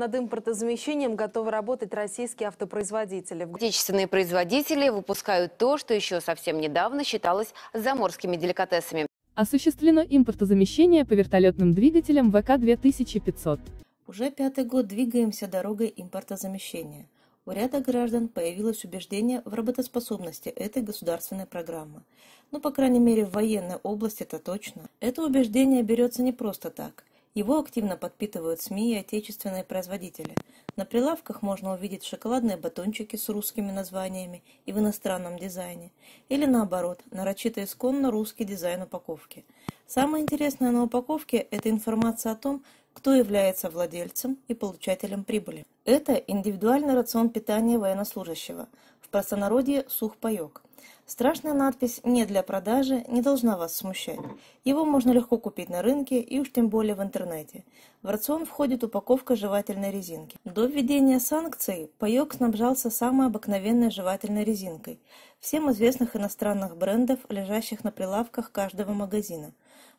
Над импортозамещением готовы работать российские автопроизводители. Отечественные производители выпускают то, что еще совсем недавно считалось заморскими деликатесами. Осуществлено импортозамещение по вертолетным двигателям ВК-2500. Уже пятый год двигаемся дорогой импортозамещения. У ряда граждан появилось убеждение в работоспособности этой государственной программы. Ну, по крайней мере, в военной области это точно. Это убеждение берется не просто так. Его активно подпитывают СМИ и отечественные производители. На прилавках можно увидеть шоколадные батончики с русскими названиями и в иностранном дизайне. Или наоборот, нарочито исконно русский дизайн упаковки. Самое интересное на упаковке – это информация о том, кто является владельцем и получателем прибыли. Это индивидуальный рацион питания военнослужащего, в простонародье сухпайок. Страшная надпись «Не для продажи» не должна вас смущать. Его можно легко купить на рынке и уж тем более в интернете. В рацион входит упаковка жевательной резинки. До введения санкций паек снабжался самой обыкновенной жевательной резинкой, всем известных иностранных брендов, лежащих на прилавках каждого магазина.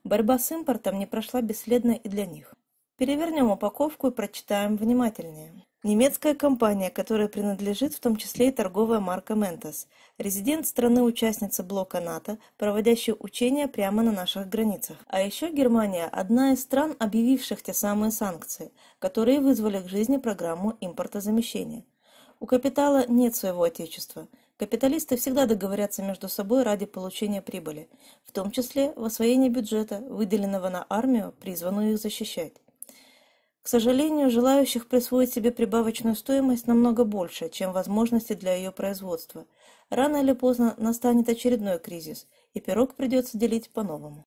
Борьба с импортом не прошла бесследно и для них. Перевернем упаковку и прочитаем внимательнее. Немецкая компания, которой принадлежит в том числе и торговая марка Mentos, резидент страны-участницы блока НАТО, проводящий учения прямо на наших границах. А еще Германия – одна из стран, объявивших те самые санкции, которые вызвали к жизни программу импортозамещения. У капитала нет своего отечества. Капиталисты всегда договорятся между собой ради получения прибыли, в том числе в освоении бюджета, выделенного на армию, призванную их защищать. К сожалению, желающих присвоить себе прибавочную стоимость намного больше, чем возможности для ее производства. Рано или поздно настанет очередной кризис, и пирог придется делить по-новому.